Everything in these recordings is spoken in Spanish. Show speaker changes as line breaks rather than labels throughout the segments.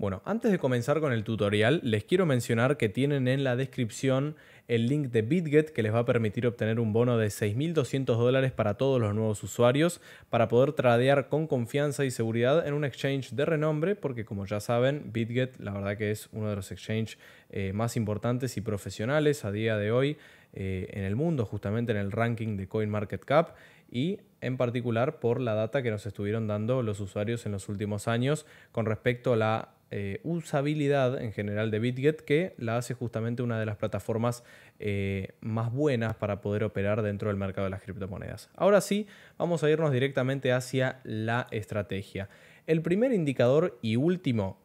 Bueno, antes de comenzar con el tutorial, les quiero mencionar que tienen en la descripción el link de BitGet que les va a permitir obtener un bono de 6.200 dólares para todos los nuevos usuarios para poder tradear con confianza y seguridad en un exchange de renombre porque como ya saben, BitGet la verdad que es uno de los exchanges eh, más importantes y profesionales a día de hoy eh, en el mundo, justamente en el ranking de CoinMarketCap y en particular por la data que nos estuvieron dando los usuarios en los últimos años con respecto a la eh, usabilidad en general de BitGet que la hace justamente una de las plataformas eh, más buenas para poder operar dentro del mercado de las criptomonedas. Ahora sí, vamos a irnos directamente hacia la estrategia. El primer indicador y último,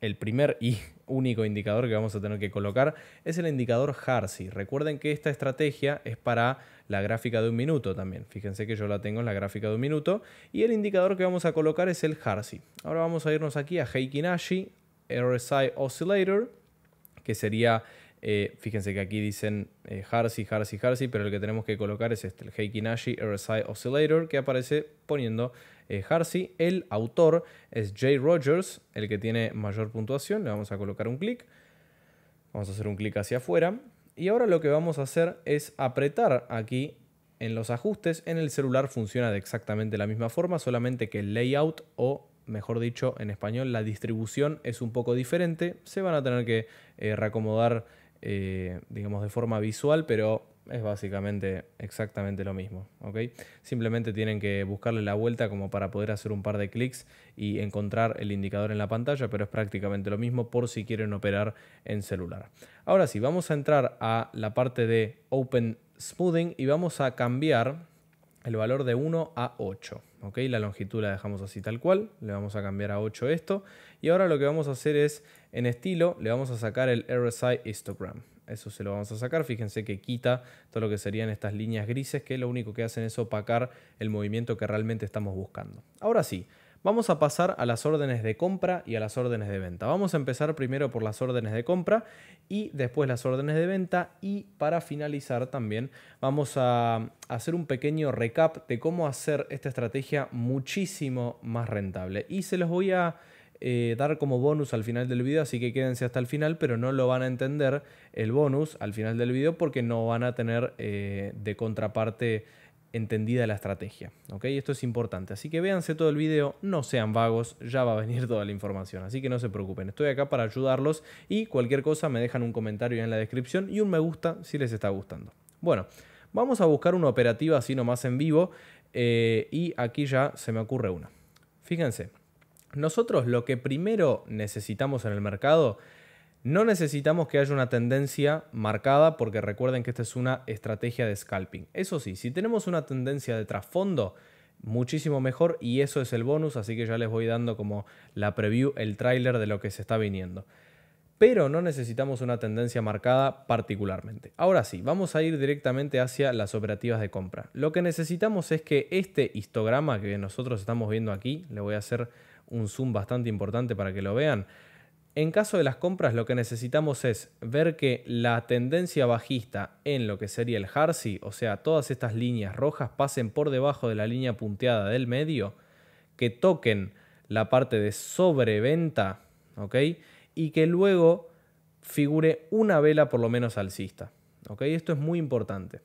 el primer y único indicador que vamos a tener que colocar es el indicador Harsi. Recuerden que esta estrategia es para la gráfica de un minuto también. Fíjense que yo la tengo en la gráfica de un minuto. Y el indicador que vamos a colocar es el Harsi. Ahora vamos a irnos aquí a Heikin Ashi, RSI Oscillator, que sería, eh, fíjense que aquí dicen eh, Harsi, Harsi, pero el que tenemos que colocar es este, el Heikin Ashi RSI Oscillator, que aparece poniendo eh. El autor es Jay Rogers, el que tiene mayor puntuación. Le vamos a colocar un clic. Vamos a hacer un clic hacia afuera. Y ahora lo que vamos a hacer es apretar aquí en los ajustes. En el celular funciona de exactamente la misma forma, solamente que el layout o mejor dicho en español la distribución es un poco diferente. Se van a tener que eh, reacomodar eh, digamos de forma visual, pero es básicamente exactamente lo mismo. Simplemente tienen que buscarle la vuelta como para poder hacer un par de clics y encontrar el indicador en la pantalla, pero es prácticamente lo mismo por si quieren operar en celular. Ahora sí, vamos a entrar a la parte de Open Smoothing y vamos a cambiar el valor de 1 a 8. La longitud la dejamos así tal cual, le vamos a cambiar a 8 esto y ahora lo que vamos a hacer es en estilo le vamos a sacar el RSI histogram. Eso se lo vamos a sacar. Fíjense que quita todo lo que serían estas líneas grises que lo único que hacen es opacar el movimiento que realmente estamos buscando. Ahora sí, vamos a pasar a las órdenes de compra y a las órdenes de venta. Vamos a empezar primero por las órdenes de compra y después las órdenes de venta y para finalizar también vamos a hacer un pequeño recap de cómo hacer esta estrategia muchísimo más rentable. Y se los voy a eh, dar como bonus al final del video, así que quédense hasta el final, pero no lo van a entender el bonus al final del video porque no van a tener eh, de contraparte entendida la estrategia. ¿ok? Esto es importante. Así que véanse todo el video, no sean vagos, ya va a venir toda la información. Así que no se preocupen, estoy acá para ayudarlos y cualquier cosa me dejan un comentario en la descripción y un me gusta si les está gustando. Bueno, vamos a buscar una operativa así nomás en vivo eh, y aquí ya se me ocurre una. Fíjense, nosotros lo que primero necesitamos en el mercado, no necesitamos que haya una tendencia marcada porque recuerden que esta es una estrategia de scalping. Eso sí, si tenemos una tendencia de trasfondo, muchísimo mejor y eso es el bonus, así que ya les voy dando como la preview, el tráiler de lo que se está viniendo. Pero no necesitamos una tendencia marcada particularmente. Ahora sí, vamos a ir directamente hacia las operativas de compra. Lo que necesitamos es que este histograma que nosotros estamos viendo aquí, le voy a hacer un zoom bastante importante para que lo vean. En caso de las compras lo que necesitamos es ver que la tendencia bajista en lo que sería el Harsi, o sea, todas estas líneas rojas pasen por debajo de la línea punteada del medio, que toquen la parte de sobreventa, ¿ok? Y que luego figure una vela por lo menos alcista, ¿ok? Esto es muy importante.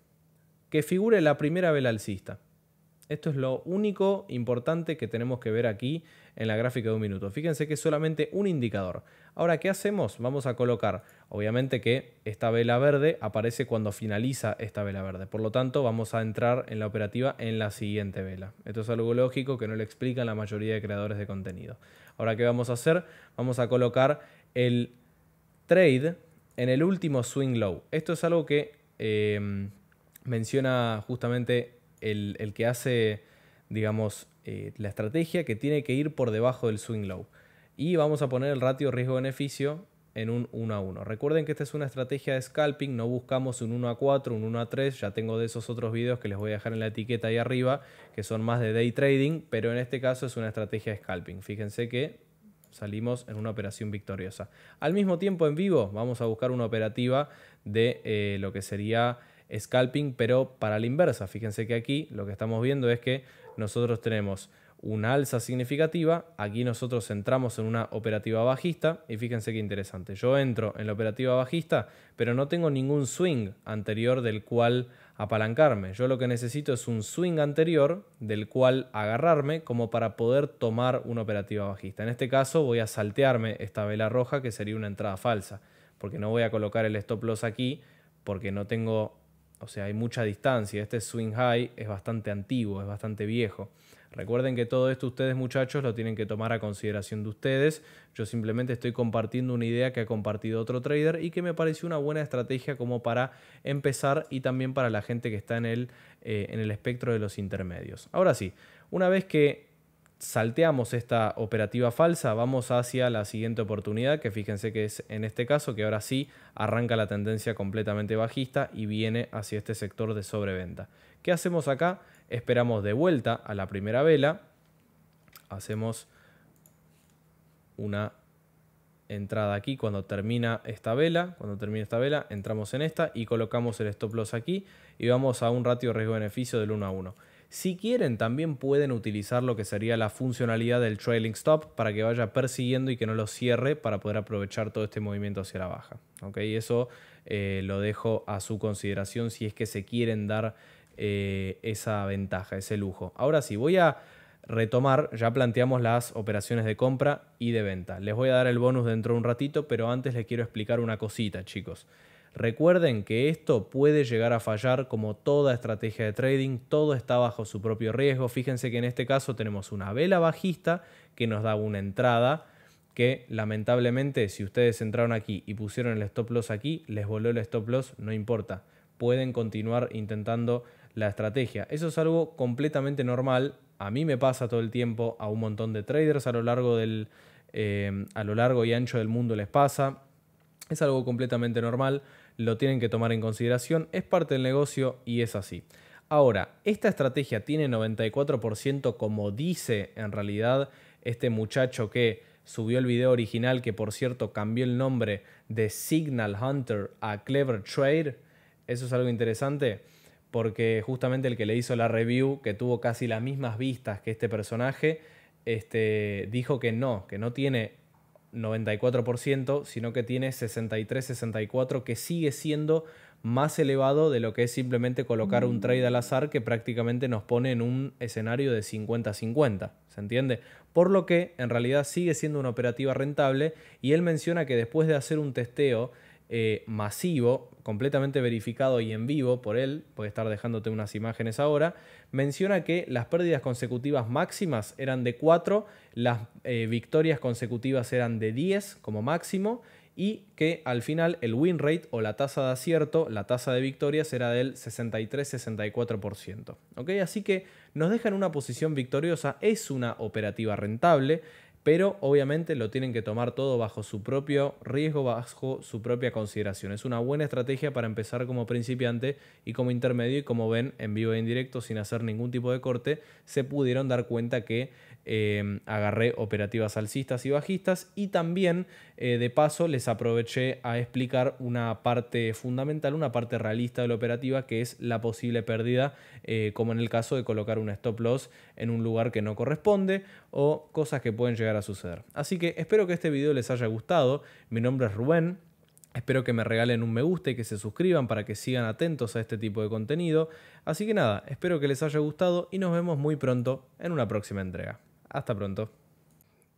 Que figure la primera vela alcista. Esto es lo único importante que tenemos que ver aquí en la gráfica de un minuto. Fíjense que es solamente un indicador. Ahora, ¿qué hacemos? Vamos a colocar, obviamente que esta vela verde aparece cuando finaliza esta vela verde. Por lo tanto, vamos a entrar en la operativa en la siguiente vela. Esto es algo lógico que no le explican la mayoría de creadores de contenido. Ahora, ¿qué vamos a hacer? Vamos a colocar el trade en el último swing low. Esto es algo que eh, menciona justamente el, que hace, digamos, eh, la estrategia que tiene que ir por debajo del swing low. Y vamos a poner el ratio riesgo-beneficio en un 1 a 1. Recuerden que esta es una estrategia de scalping, no buscamos un 1 a 4, un 1 a 3, ya tengo de esos otros videos que les voy a dejar en la etiqueta ahí arriba, que son más de day trading, pero en este caso es una estrategia de scalping. Fíjense que salimos en una operación victoriosa. Al mismo tiempo en vivo vamos a buscar una operativa de eh, lo que sería scalping, pero para la inversa. Fíjense que aquí lo que estamos viendo es que nosotros tenemos una alza significativa, aquí nosotros entramos en una operativa bajista y fíjense qué interesante, yo entro en la operativa bajista pero no tengo ningún swing anterior del cual apalancarme, yo lo que necesito es un swing anterior del cual agarrarme como para poder tomar una operativa bajista. En este caso voy a saltearme esta vela roja que sería una entrada falsa, porque no voy a colocar el stop loss aquí porque no tengo, o sea, hay mucha distancia, este swing high es bastante antiguo, es bastante viejo. Recuerden que todo esto ustedes muchachos lo tienen que tomar a consideración de ustedes. Yo simplemente estoy compartiendo una idea que ha compartido otro trader y que me pareció una buena estrategia como para empezar y también para la gente que está en el, eh, en el espectro de los intermedios. Ahora sí, una vez que salteamos esta operativa falsa, vamos hacia la siguiente oportunidad, que fíjense que es en este caso, que ahora sí arranca la tendencia completamente bajista y viene hacia este sector de sobreventa. ¿Qué hacemos acá? Esperamos de vuelta a la primera vela. Hacemos una entrada aquí cuando termina esta vela. Cuando termina esta vela, entramos en esta y colocamos el stop loss aquí y vamos a un ratio riesgo-beneficio del 1 a 1. Si quieren, también pueden utilizar lo que sería la funcionalidad del trailing stop para que vaya persiguiendo y que no lo cierre para poder aprovechar todo este movimiento hacia la baja. ¿Okay? Eso eh, lo dejo a su consideración si es que se quieren dar eh, esa ventaja, ese lujo. Ahora sí, voy a retomar, ya planteamos las operaciones de compra y de venta. Les voy a dar el bonus dentro de un ratito, pero antes les quiero explicar una cosita, chicos. Recuerden que esto puede llegar a fallar como toda estrategia de trading, todo está bajo su propio riesgo. Fíjense que en este caso tenemos una vela bajista que nos da una entrada que lamentablemente si ustedes entraron aquí y pusieron el stop loss aquí, les voló el stop loss, no importa. Pueden continuar intentando la estrategia. Eso es algo completamente normal. A mí me pasa todo el tiempo, a un montón de traders a lo largo, del, eh, a lo largo y ancho del mundo les pasa. Es algo completamente normal, lo tienen que tomar en consideración, es parte del negocio y es así. Ahora, esta estrategia tiene 94% como dice en realidad este muchacho que subió el video original, que por cierto cambió el nombre de Signal Hunter a Clever Trade. Eso es algo interesante porque justamente el que le hizo la review, que tuvo casi las mismas vistas que este personaje, este, dijo que no, que no tiene 94%, sino que tiene 63-64%, que sigue siendo más elevado de lo que es simplemente colocar un trade al azar que prácticamente nos pone en un escenario de 50-50, ¿se entiende? Por lo que en realidad sigue siendo una operativa rentable y él menciona que después de hacer un testeo eh, masivo, completamente verificado y en vivo por él, puede estar dejándote unas imágenes ahora, menciona que las pérdidas consecutivas máximas eran de 4, las eh, victorias consecutivas eran de 10 como máximo y que al final el win rate o la tasa de acierto, la tasa de victorias era del 63-64%. ¿okay? Así que nos deja en una posición victoriosa, es una operativa rentable, pero obviamente lo tienen que tomar todo bajo su propio riesgo, bajo su propia consideración. Es una buena estrategia para empezar como principiante y como intermedio y como ven en vivo e en directo sin hacer ningún tipo de corte, se pudieron dar cuenta que Em, agarré operativas alcistas y bajistas y también eh, de paso les aproveché a explicar una parte fundamental, una parte realista de la operativa que es la posible pérdida eh, como en el caso de colocar un stop loss en un lugar que no corresponde o cosas que pueden llegar a suceder. Así que espero que este video les haya gustado. Mi nombre es Rubén. Espero que me regalen un me gusta y que se suscriban para que sigan atentos a este tipo de contenido. Así que nada, espero que les haya gustado y nos vemos muy pronto en una próxima entrega. Hasta pronto.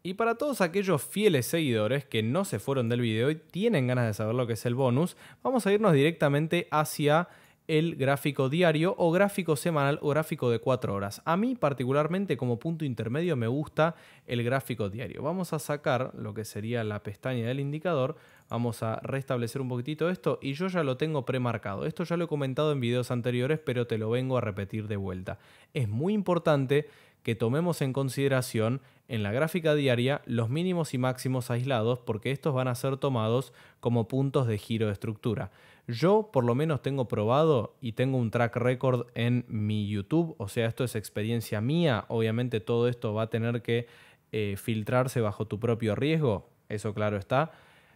Y para todos aquellos fieles seguidores que no se fueron del video y tienen ganas de saber lo que es el bonus, vamos a irnos directamente hacia el gráfico diario o gráfico semanal o gráfico de 4 horas. A mí particularmente como punto intermedio me gusta el gráfico diario. Vamos a sacar lo que sería la pestaña del indicador, vamos a restablecer un poquitito esto y yo ya lo tengo premarcado. Esto ya lo he comentado en videos anteriores pero te lo vengo a repetir de vuelta. Es muy importante que tomemos en consideración en la gráfica diaria los mínimos y máximos aislados porque estos van a ser tomados como puntos de giro de estructura. Yo por lo menos tengo probado y tengo un track record en mi YouTube, o sea, esto es experiencia mía, obviamente todo esto va a tener que eh, filtrarse bajo tu propio riesgo, eso claro está.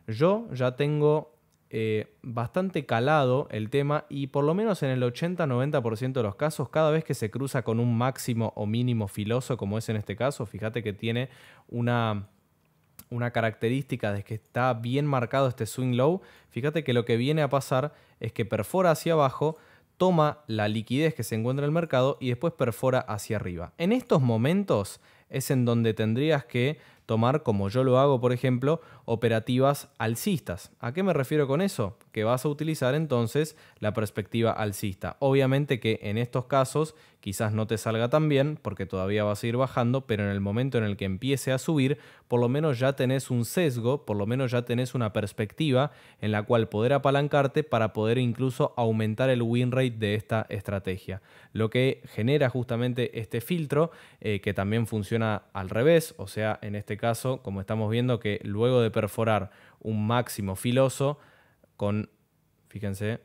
Yo ya tengo eh, bastante calado el tema y por lo menos en el 80-90% de los casos, cada vez que se cruza con un máximo o mínimo filoso, como es en este caso, fíjate que tiene una, una característica de que está bien marcado este swing low, fíjate que lo que viene a pasar es que perfora hacia abajo, toma la liquidez que se encuentra en el mercado y después perfora hacia arriba. En estos momentos es en donde tendrías que tomar, como yo lo hago, por ejemplo, operativas alcistas. ¿A qué me refiero con eso? Que vas a utilizar entonces la perspectiva alcista. Obviamente que en estos casos quizás no te salga tan bien porque todavía vas a ir bajando, pero en el momento en el que empiece a subir, por lo menos ya tenés un sesgo, por lo menos ya tenés una perspectiva en la cual poder apalancarte para poder incluso aumentar el win rate de esta estrategia. Lo que genera justamente este filtro, eh, que también funciona al revés, o sea, en este caso, como estamos viendo que luego de perforar un máximo filoso, con, fíjense,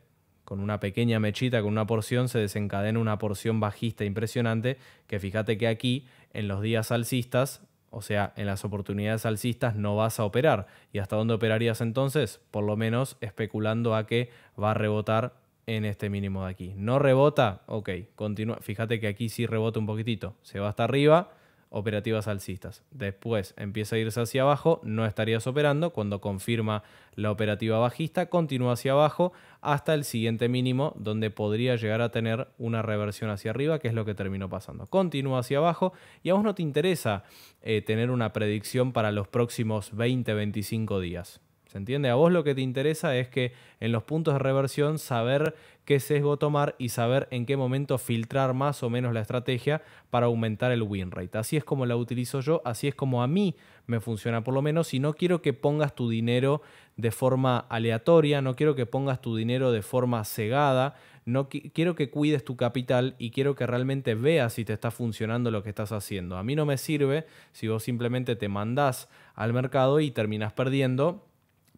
con una pequeña mechita, con una porción, se desencadena una porción bajista impresionante, que fíjate que aquí, en los días alcistas, o sea, en las oportunidades alcistas no vas a operar. ¿Y hasta dónde operarías entonces? Por lo menos especulando a que va a rebotar en este mínimo de aquí. ¿No rebota? Ok, continúa. Fíjate que aquí sí rebota un poquitito. Se va hasta arriba operativas alcistas. Después empieza a irse hacia abajo, no estarías operando. Cuando confirma la operativa bajista, continúa hacia abajo hasta el siguiente mínimo, donde podría llegar a tener una reversión hacia arriba, que es lo que terminó pasando. Continúa hacia abajo y a vos no te interesa eh, tener una predicción para los próximos 20-25 días. ¿Se entiende? A vos lo que te interesa es que en los puntos de reversión saber qué sesgo tomar y saber en qué momento filtrar más o menos la estrategia para aumentar el win rate. Así es como la utilizo yo, así es como a mí me funciona por lo menos y no quiero que pongas tu dinero de forma aleatoria, no quiero que pongas tu dinero de forma cegada, no quiero que cuides tu capital y quiero que realmente veas si te está funcionando lo que estás haciendo. A mí no me sirve si vos simplemente te mandás al mercado y terminas perdiendo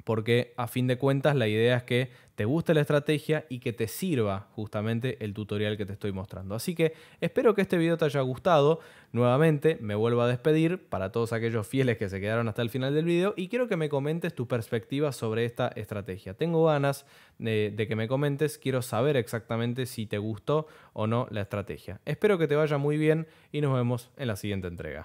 porque a fin de cuentas la idea es que te guste la estrategia y que te sirva justamente el tutorial que te estoy mostrando. Así que espero que este video te haya gustado. Nuevamente me vuelvo a despedir para todos aquellos fieles que se quedaron hasta el final del video y quiero que me comentes tu perspectiva sobre esta estrategia. Tengo ganas de, de que me comentes, quiero saber exactamente si te gustó o no la estrategia. Espero que te vaya muy bien y nos vemos en la siguiente entrega.